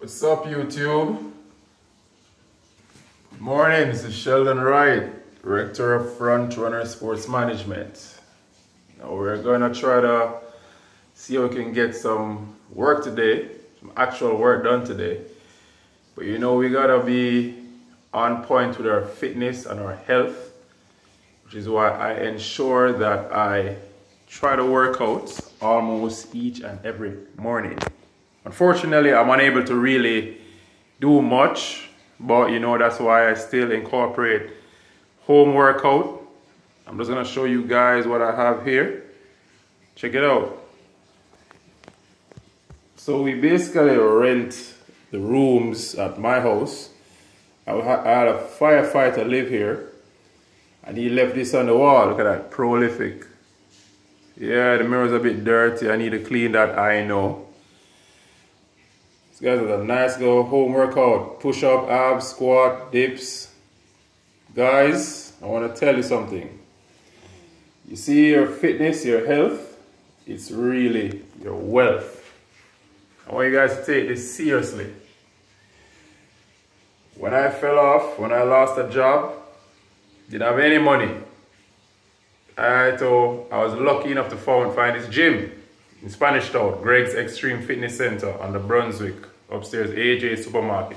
What's up, YouTube? Morning, this is Sheldon Wright, Director of Front Runner Sports Management. Now we're to try to see if we can get some work today, some actual work done today. But you know, we gotta be on point with our fitness and our health, which is why I ensure that I try to work out almost each and every morning. Unfortunately, I'm unable to really do much, but you know, that's why I still incorporate home workout. I'm just gonna show you guys what I have here. Check it out. So we basically rent the rooms at my house. I had a firefighter live here and he left this on the wall. Look at that, prolific. Yeah, the mirror's a bit dirty. I need to clean that I know. This guy's a nice little home workout. Push up, abs, squat, dips. Guys, I want to tell you something. You see your fitness, your health, it's really your wealth. I want you guys to take this seriously. When I fell off, when I lost a job, didn't have any money. I thought I was lucky enough to find this gym in Spanish Town, Greg's Extreme Fitness Center on the Brunswick, upstairs AJ Supermarket.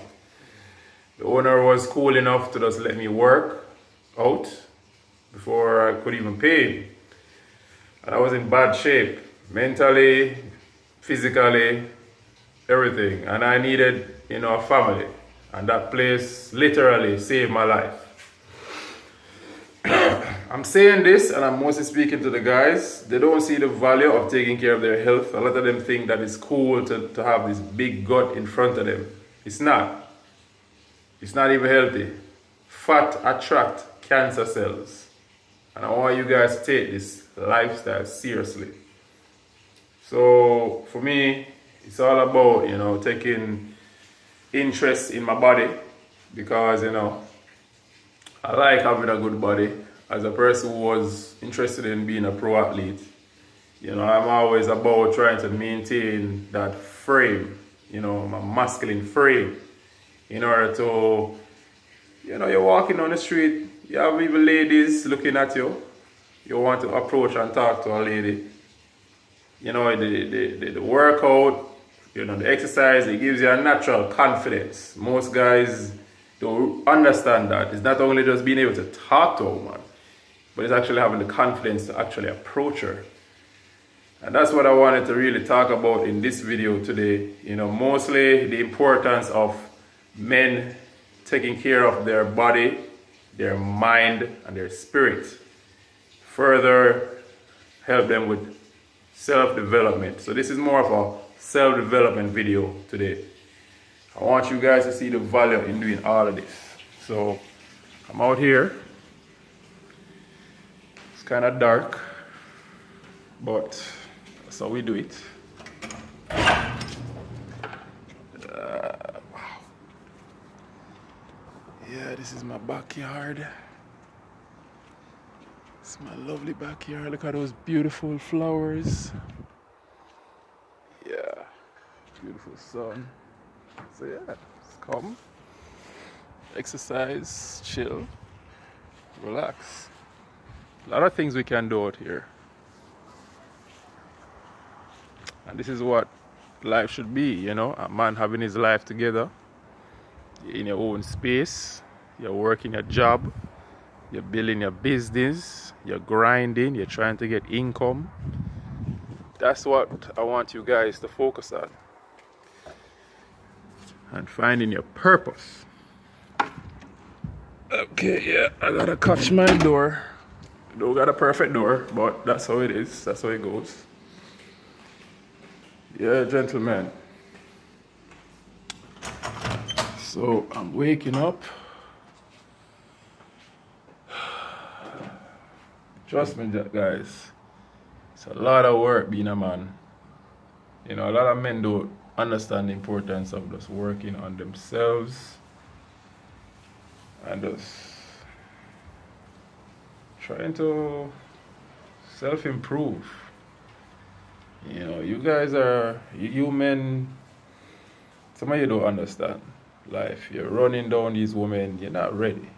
The owner was cool enough to just let me work out before I could even pay. And I was in bad shape, mentally, physically, everything. And I needed, you know, a family. And that place literally saved my life. I'm saying this and I'm mostly speaking to the guys. They don't see the value of taking care of their health. A lot of them think that it's cool to, to have this big gut in front of them. It's not. It's not even healthy. Fat attract cancer cells. And I want you guys to take this lifestyle seriously. So for me, it's all about, you know, taking interest in my body because, you know, I like having a good body. As a person who was interested in being a pro athlete, you know, I'm always about trying to maintain that frame, you know, my masculine frame in order to, you know, you're walking on the street, you have even ladies looking at you. You want to approach and talk to a lady. You know, the, the, the, the workout, you know, the exercise, it gives you a natural confidence. Most guys don't understand that. It's not only just being able to talk to a woman, but it's actually having the confidence to actually approach her. And that's what I wanted to really talk about in this video today. You know, mostly the importance of men taking care of their body, their mind, and their spirit. Further help them with self-development. So this is more of a self-development video today. I want you guys to see the value in doing all of this. So I'm out here. It's kind of dark, but that's how we do it. Uh, wow. Yeah, this is my backyard. It's my lovely backyard. Look at those beautiful flowers. Yeah, beautiful sun. So yeah, just come, exercise, chill, relax. A lot of things we can do out here. And this is what life should be, you know, a man having his life together. In your own space, you're working a job, you're building your business, you're grinding, you're trying to get income. That's what I want you guys to focus on. And finding your purpose. Okay, yeah, I gotta catch my door. Don't got a perfect door, but that's how it is. That's how it goes. Yeah, gentlemen. So I'm waking up. Trust me, guys. It's a lot of work being a man. You know, a lot of men don't understand the importance of just working on themselves and just trying to self-improve. You know, you guys are, you, men some of you don't understand life. You're running down these women, you're not ready.